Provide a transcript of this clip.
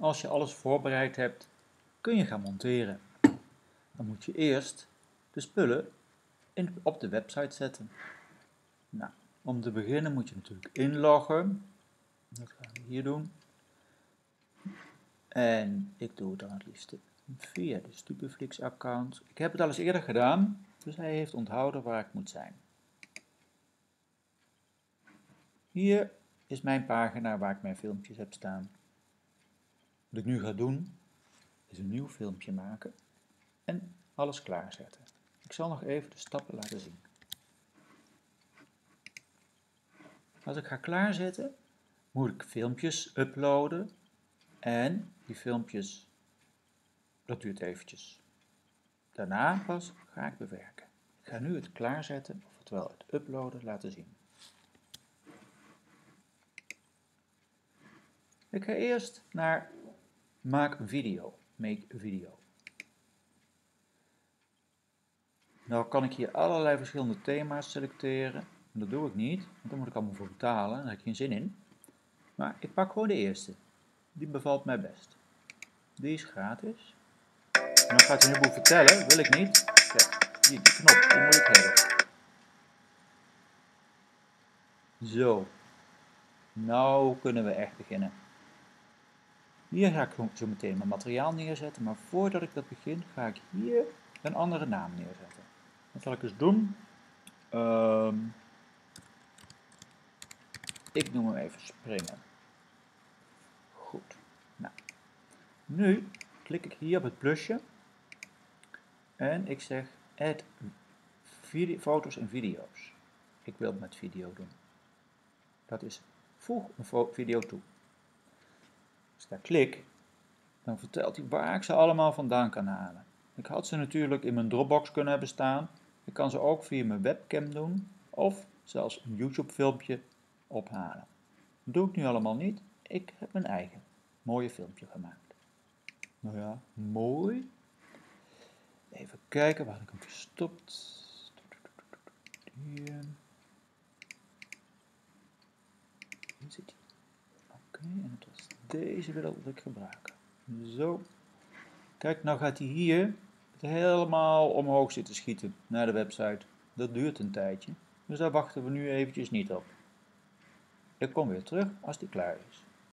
Als je alles voorbereid hebt, kun je gaan monteren. Dan moet je eerst de spullen in, op de website zetten. Nou, om te beginnen moet je natuurlijk inloggen. Dat gaan we hier doen. En ik doe het dan het liefst via de Stupeflix account. Ik heb het al eens eerder gedaan, dus hij heeft onthouden waar ik moet zijn. Hier is mijn pagina waar ik mijn filmpjes heb staan. Wat ik nu ga doen, is een nieuw filmpje maken en alles klaarzetten. Ik zal nog even de stappen laten zien. Als ik ga klaarzetten, moet ik filmpjes uploaden en die filmpjes, dat duurt eventjes. Daarna pas ga ik bewerken. Ik ga nu het klaarzetten, oftewel het uploaden, laten zien. Ik ga eerst naar maak video, make video. Nou kan ik hier allerlei verschillende thema's selecteren. Dat doe ik niet, want daar moet ik allemaal voor betalen, daar heb ik geen zin in. Maar ik pak gewoon de eerste. Die bevalt mij best. Die is gratis. En dan gaat hij een heleboel vertellen, wil ik niet. Kijk, die, die knop, die moet ik hebben. Zo. Nou kunnen we echt beginnen. Hier ga ik zo meteen mijn materiaal neerzetten, maar voordat ik dat begin ga ik hier een andere naam neerzetten. Dat zal ik eens doen. Ehm, ik noem hem even springen. Goed. Nou, nu klik ik hier op het plusje en ik zeg add video, foto's en video's. Ik wil het met video doen. Dat is voeg een video toe. Als ik daar klik, dan vertelt hij waar ik ze allemaal vandaan kan halen. Ik had ze natuurlijk in mijn Dropbox kunnen hebben staan. Ik kan ze ook via mijn webcam doen of zelfs een YouTube filmpje ophalen. Dat doe ik nu allemaal niet. Ik heb mijn eigen mooie filmpje gemaakt. Nou ja, mooi. Even kijken waar ik hem verstopt. Hier. Hier zit hij. Oké, en het deze wil ik gebruiken. Zo. Kijk, nou gaat hij hier helemaal omhoog zitten schieten naar de website. Dat duurt een tijdje, dus daar wachten we nu eventjes niet op. Ik kom weer terug als die klaar is.